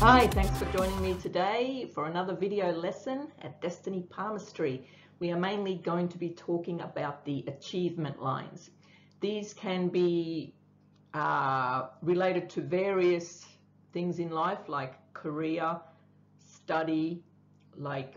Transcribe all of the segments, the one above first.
Hi, thanks for joining me today for another video lesson at Destiny Palmistry. We are mainly going to be talking about the achievement lines. These can be uh, related to various things in life like career, study, like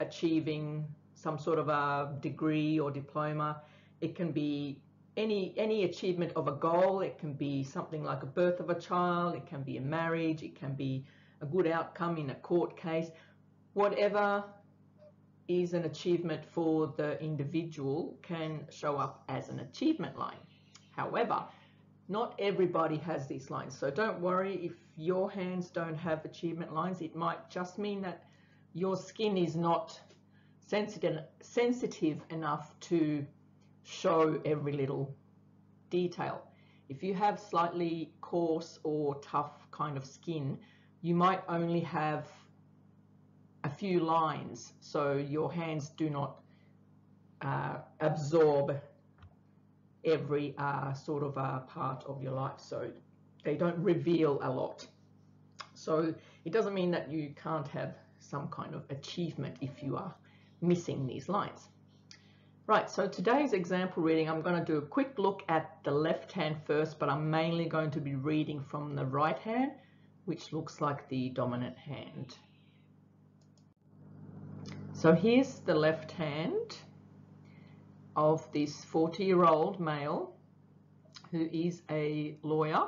achieving some sort of a degree or diploma. It can be any any achievement of a goal. It can be something like a birth of a child. It can be a marriage. It can be a good outcome in a court case. Whatever is an achievement for the individual can show up as an achievement line. However, not everybody has these lines. So don't worry if your hands don't have achievement lines. It might just mean that your skin is not sensitive, sensitive enough to show every little detail. If you have slightly coarse or tough kind of skin, you might only have a few lines so your hands do not uh, absorb every uh, sort of uh, part of your life so they don't reveal a lot. So it doesn't mean that you can't have some kind of achievement if you are missing these lines. Right so today's example reading I'm going to do a quick look at the left hand first but I'm mainly going to be reading from the right hand which looks like the dominant hand. So here's the left hand of this 40 year old male who is a lawyer.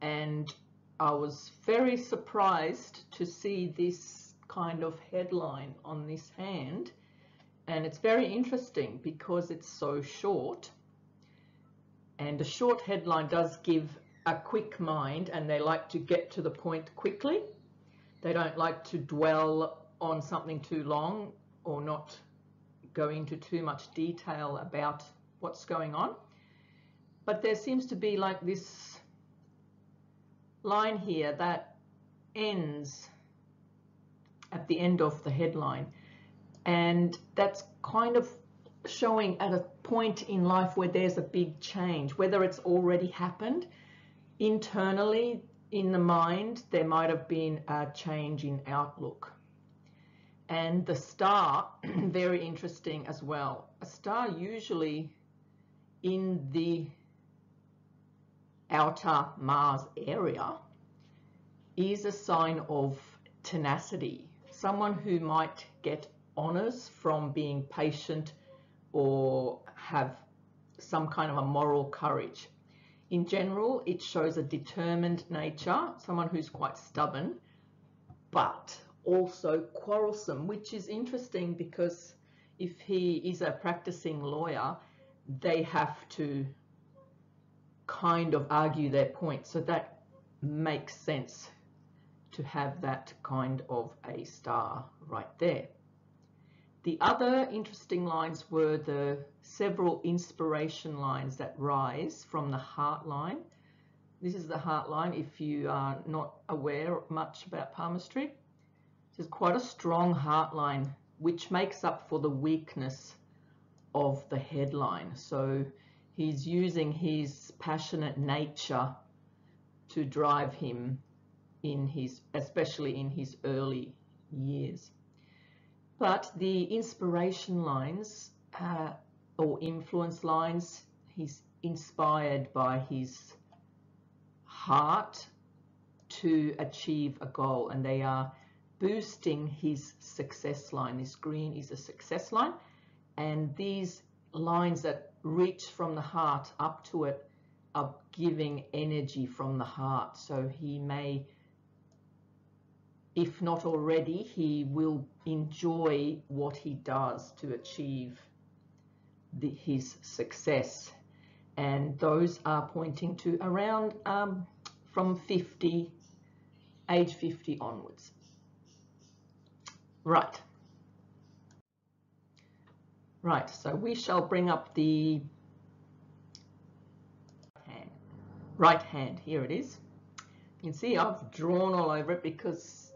And I was very surprised to see this kind of headline on this hand. And it's very interesting because it's so short. And a short headline does give a quick mind and they like to get to the point quickly. They don't like to dwell on something too long or not go into too much detail about what's going on. But there seems to be like this line here that ends at the end of the headline. And that's kind of showing at a point in life where there's a big change, whether it's already happened internally in the mind, there might have been a change in outlook. And the star, very interesting as well. A star usually in the outer Mars area is a sign of tenacity. Someone who might get honors from being patient or have some kind of a moral courage. In general, it shows a determined nature, someone who's quite stubborn, but also quarrelsome, which is interesting because if he is a practicing lawyer, they have to kind of argue their point. So that makes sense to have that kind of a star right there. The other interesting lines were the several inspiration lines that rise from the heart line. This is the heart line if you are not aware much about palmistry. This is quite a strong heart line which makes up for the weakness of the headline. So he's using his passionate nature to drive him in his, especially in his early years. But the inspiration lines uh, or influence lines, he's inspired by his heart to achieve a goal and they are boosting his success line. This green is a success line and these lines that reach from the heart up to it are giving energy from the heart. So he may if not already, he will enjoy what he does to achieve the, his success. And those are pointing to around um, from 50, age 50 onwards. Right. Right, so we shall bring up the hand. Right hand, here it is. You can see I've drawn all over it because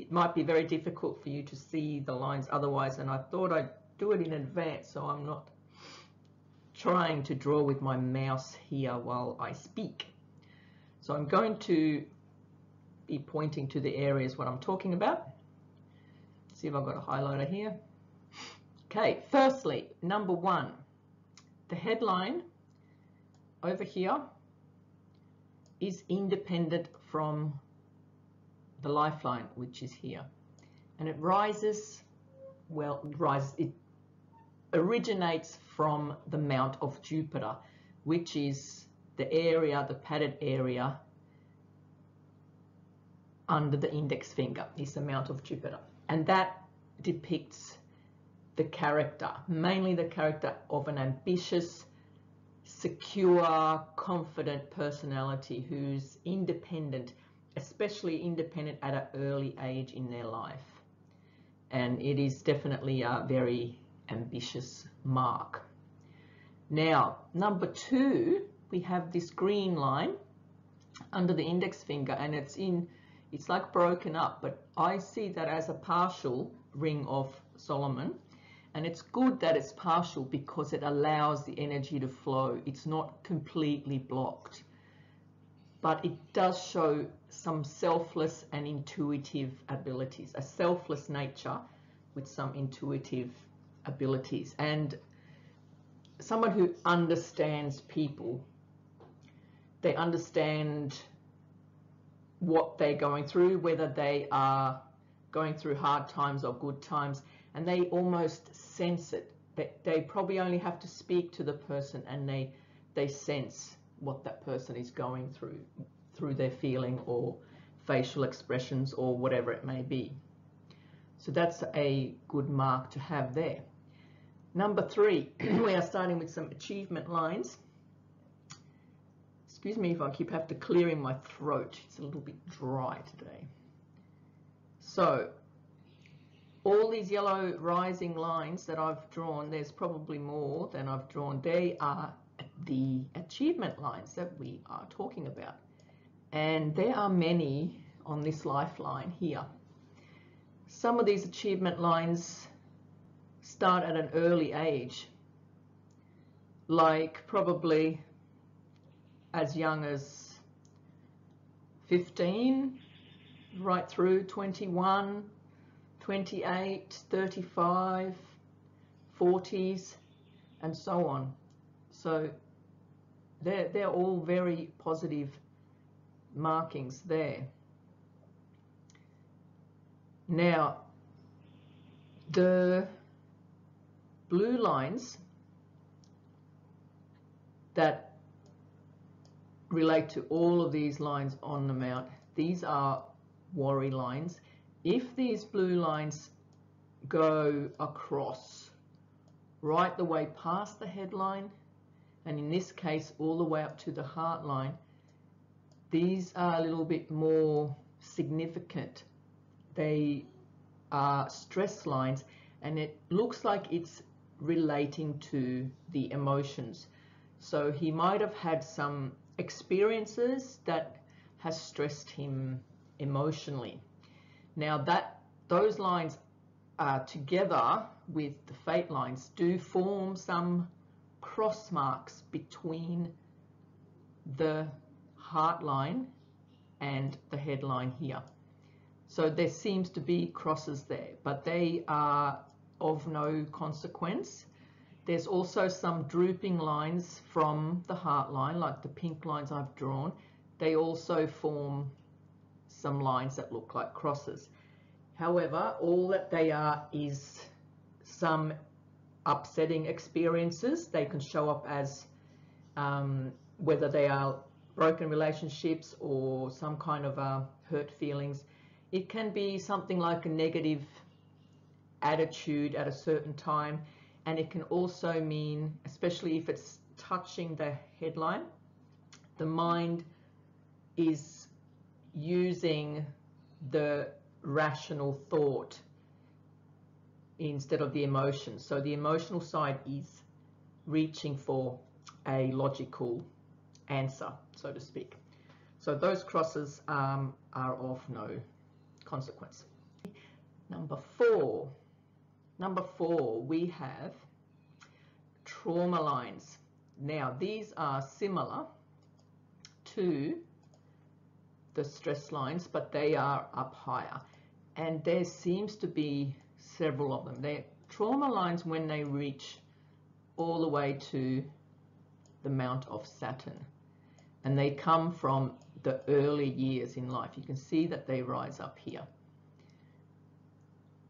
it might be very difficult for you to see the lines otherwise and I thought I'd do it in advance so I'm not trying to draw with my mouse here while I speak. So I'm going to be pointing to the areas what I'm talking about. See if I've got a highlighter here. Okay, firstly, number one, the headline over here is independent from the lifeline, which is here. And it rises, well, rises, it originates from the Mount of Jupiter, which is the area, the padded area under the index finger is the Mount of Jupiter. And that depicts the character, mainly the character of an ambitious, secure, confident personality who's independent, especially independent at an early age in their life. And it is definitely a very ambitious mark. Now, number two, we have this green line under the index finger and it's in, it's like broken up, but I see that as a partial ring of Solomon. And it's good that it's partial because it allows the energy to flow. It's not completely blocked. But it does show some selfless and intuitive abilities, a selfless nature with some intuitive abilities. And someone who understands people, they understand what they're going through, whether they are going through hard times or good times, and they almost sense it. They, they probably only have to speak to the person and they, they sense what that person is going through, through their feeling or facial expressions or whatever it may be. So that's a good mark to have there. Number three, we are starting with some achievement lines. Excuse me if I keep have to clearing my throat. It's a little bit dry today. So all these yellow rising lines that I've drawn, there's probably more than I've drawn. They are the achievement lines that we are talking about. And there are many on this lifeline here. Some of these achievement lines start at an early age, like probably as young as 15, right through 21, 28, 35, 40s, and so on. So they're, they're all very positive markings there. Now, the blue lines that relate to all of these lines on the mount, these are worry lines. If these blue lines go across right the way past the headline, and in this case all the way up to the heart line, these are a little bit more significant. They are stress lines and it looks like it's relating to the emotions. So he might have had some experiences that has stressed him emotionally. Now that those lines uh, together with the fate lines do form some cross marks between the heart line and the headline here. So there seems to be crosses there, but they are of no consequence. There's also some drooping lines from the heart line, like the pink lines I've drawn. They also form some lines that look like crosses. However, all that they are is some upsetting experiences. They can show up as um, whether they are broken relationships or some kind of uh, hurt feelings. It can be something like a negative attitude at a certain time and it can also mean, especially if it's touching the headline, the mind is using the rational thought instead of the emotion. So the emotional side is reaching for a logical answer, so to speak. So those crosses um, are of no consequence. Number four, number four, we have trauma lines. Now these are similar to the stress lines, but they are up higher. And there seems to be several of them. They're trauma lines when they reach all the way to the Mount of Saturn. And they come from the early years in life. You can see that they rise up here.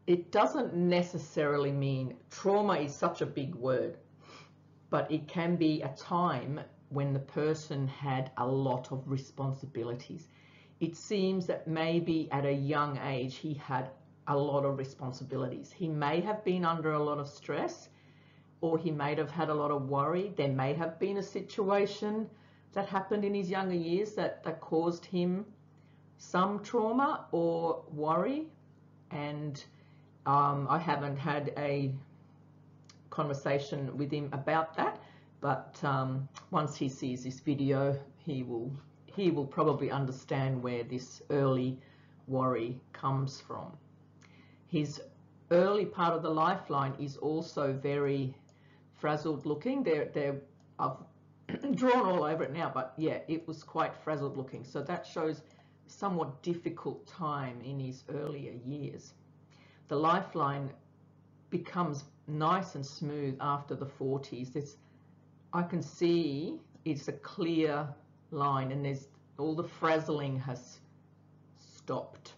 It doesn't necessarily mean trauma is such a big word, but it can be a time when the person had a lot of responsibilities. It seems that maybe at a young age he had a lot of responsibilities. He may have been under a lot of stress or he may have had a lot of worry. There may have been a situation that happened in his younger years that, that caused him some trauma or worry. And um, I haven't had a conversation with him about that, but um, once he sees this video, he will he will probably understand where this early worry comes from. His early part of the lifeline is also very frazzled looking. They're, they're, I've drawn all over it now, but yeah, it was quite frazzled looking. So that shows somewhat difficult time in his earlier years. The lifeline becomes nice and smooth after the 40s. There's, I can see it's a clear line and there's all the frazzling has stopped.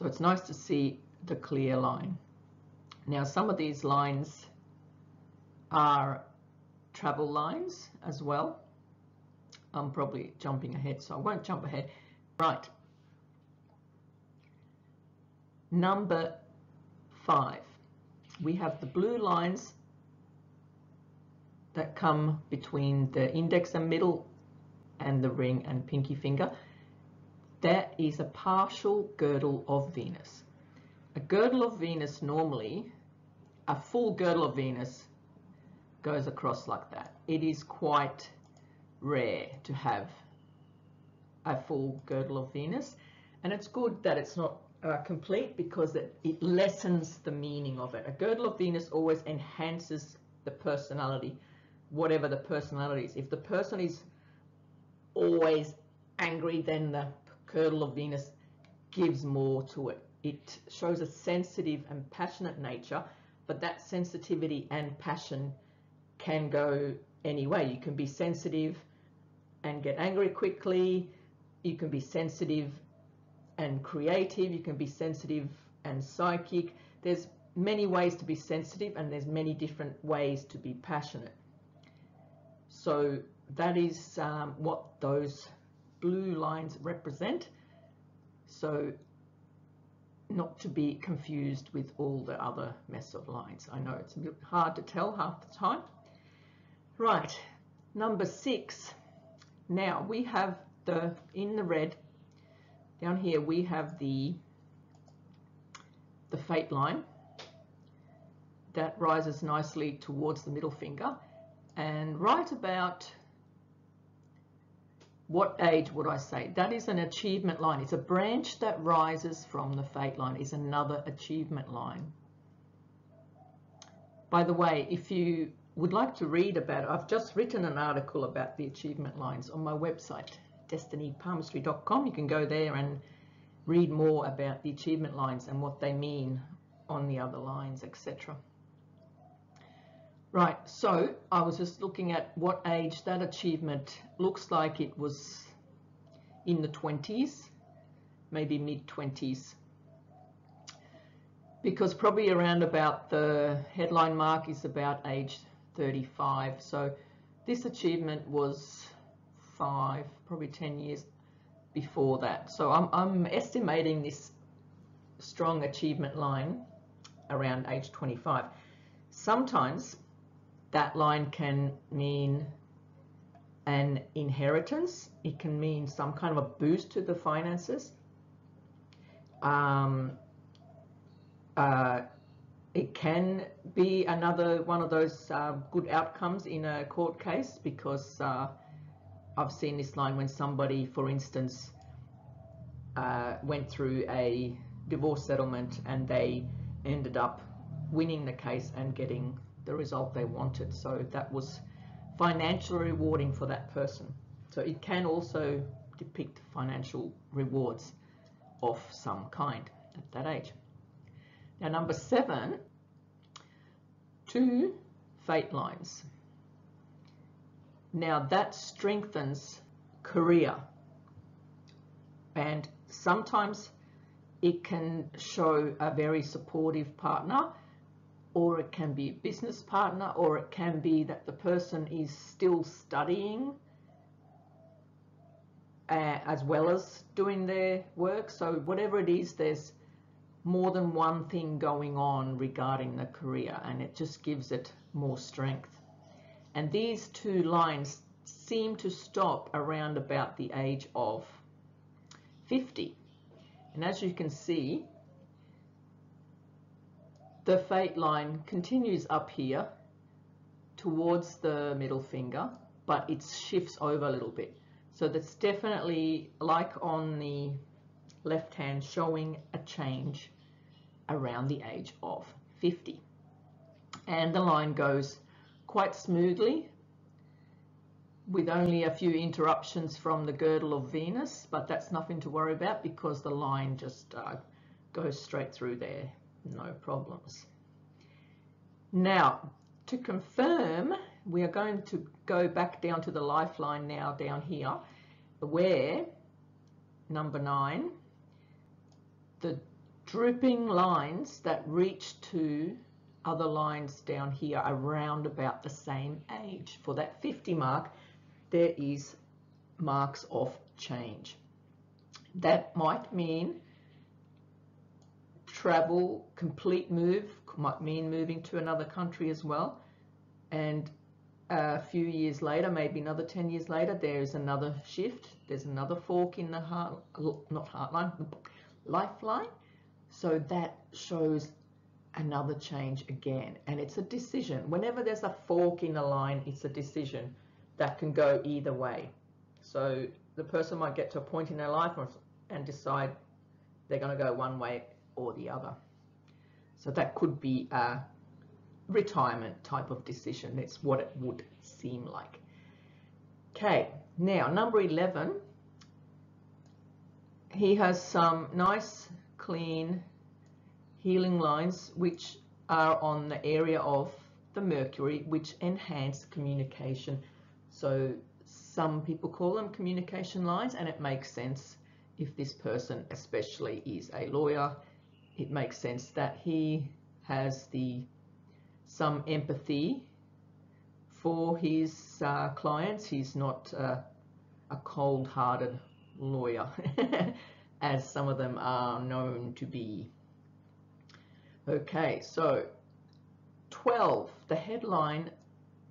So it's nice to see the clear line. Now some of these lines are travel lines as well. I'm probably jumping ahead, so I won't jump ahead. Right. Number five, we have the blue lines that come between the index and middle and the ring and pinky finger. That is a partial girdle of Venus. A girdle of Venus normally, a full girdle of Venus goes across like that. It is quite rare to have a full girdle of Venus and it's good that it's not uh, complete because it, it lessens the meaning of it. A girdle of Venus always enhances the personality, whatever the personality is. If the person is always angry, then the girdle of Venus gives more to it. It shows a sensitive and passionate nature, but that sensitivity and passion can go any way. You can be sensitive and get angry quickly. You can be sensitive and creative. You can be sensitive and psychic. There's many ways to be sensitive and there's many different ways to be passionate. So that is um, what those blue lines represent. So not to be confused with all the other mess of lines. I know it's a bit hard to tell half the time. Right, number six. Now we have the, in the red, down here we have the, the fate line that rises nicely towards the middle finger and right about what age would I say? That is an achievement line. It's a branch that rises from the fate line is another achievement line. By the way, if you would like to read about it, I've just written an article about the achievement lines on my website, destinypalmistry.com. You can go there and read more about the achievement lines and what they mean on the other lines, etc. Right, so I was just looking at what age that achievement looks like it was in the 20s, maybe mid 20s. Because probably around about the headline mark is about age 35. So this achievement was five, probably 10 years before that. So I'm, I'm estimating this strong achievement line around age 25. Sometimes that line can mean an inheritance. It can mean some kind of a boost to the finances. Um, uh, it can be another one of those uh, good outcomes in a court case because uh, I've seen this line when somebody, for instance, uh, went through a divorce settlement and they ended up winning the case and getting the result they wanted. So that was financially rewarding for that person. So it can also depict financial rewards of some kind at that age. Now number seven, two fate lines. Now that strengthens career and sometimes it can show a very supportive partner or it can be a business partner or it can be that the person is still studying uh, as well as doing their work. So whatever it is, there's more than one thing going on regarding the career and it just gives it more strength. And these two lines seem to stop around about the age of 50. And as you can see, the fate line continues up here towards the middle finger, but it shifts over a little bit. So that's definitely like on the left hand showing a change around the age of 50. And the line goes quite smoothly with only a few interruptions from the girdle of Venus, but that's nothing to worry about because the line just uh, goes straight through there, no problems. Now, to confirm, we are going to go back down to the lifeline now down here, where, number nine, the drooping lines that reach to other lines down here around about the same age. For that 50 mark, there is marks of change. That might mean travel, complete move, might mean moving to another country as well. And a few years later, maybe another 10 years later, there's another shift. There's another fork in the heart, not heartline, lifeline. So that shows another change again. And it's a decision. Whenever there's a fork in a line, it's a decision that can go either way. So the person might get to a point in their life and decide they're going to go one way or the other. So that could be a retirement type of decision. That's what it would seem like. Okay, now number 11, he has some nice, clean healing lines which are on the area of the Mercury, which enhance communication so some people call them communication lines and it makes sense if this person especially is a lawyer. It makes sense that he has the some empathy for his uh, clients. He's not uh, a cold-hearted lawyer as some of them are known to be. Okay, so 12, the headline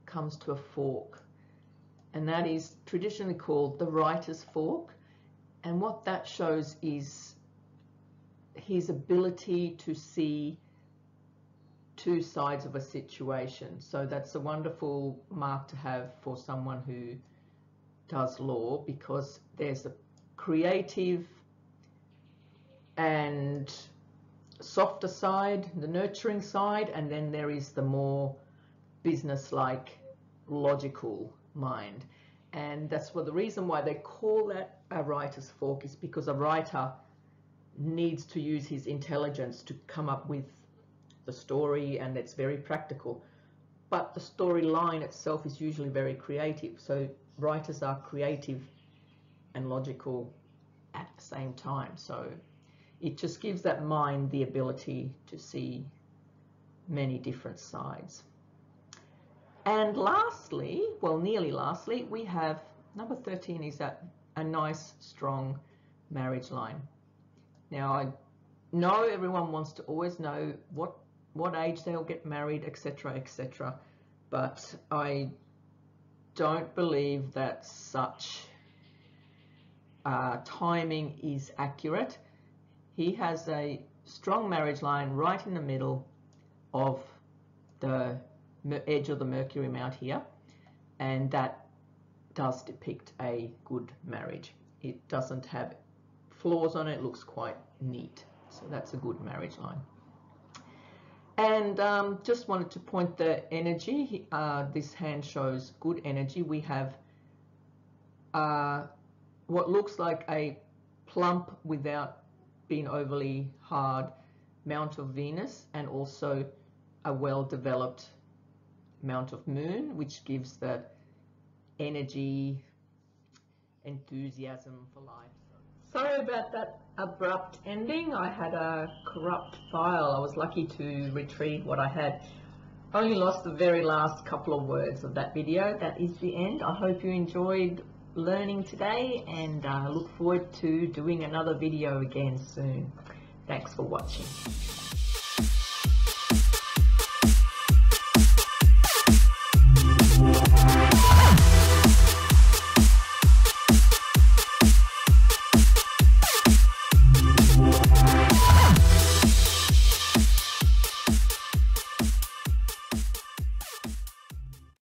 comes to a fork and that is traditionally called the writer's fork. And what that shows is his ability to see two sides of a situation. So that's a wonderful mark to have for someone who does law because there's a creative and softer side, the nurturing side, and then there is the more business-like, logical mind. And that's for the reason why they call that a writer's fork is because a writer needs to use his intelligence to come up with the story and it's very practical. But the storyline itself is usually very creative. So writers are creative and logical at the same time. So it just gives that mind the ability to see many different sides. And lastly, well, nearly lastly, we have number 13 is that a nice, strong marriage line. Now, I know everyone wants to always know what what age they'll get married, etc., etc. But I don't believe that such uh, timing is accurate. He has a strong marriage line right in the middle of the edge of the Mercury mount here, and that does depict a good marriage. It doesn't have flaws on it, it looks quite neat. So that's a good marriage line. And um, just wanted to point the energy. Uh, this hand shows good energy. We have uh, what looks like a plump without being overly hard mount of Venus and also a well-developed mount of Moon, which gives that energy, enthusiasm for life. Sorry about that abrupt ending. I had a corrupt file. I was lucky to retrieve what I had. I Only lost the very last couple of words of that video. That is the end. I hope you enjoyed learning today and uh, look forward to doing another video again soon. Thanks for watching.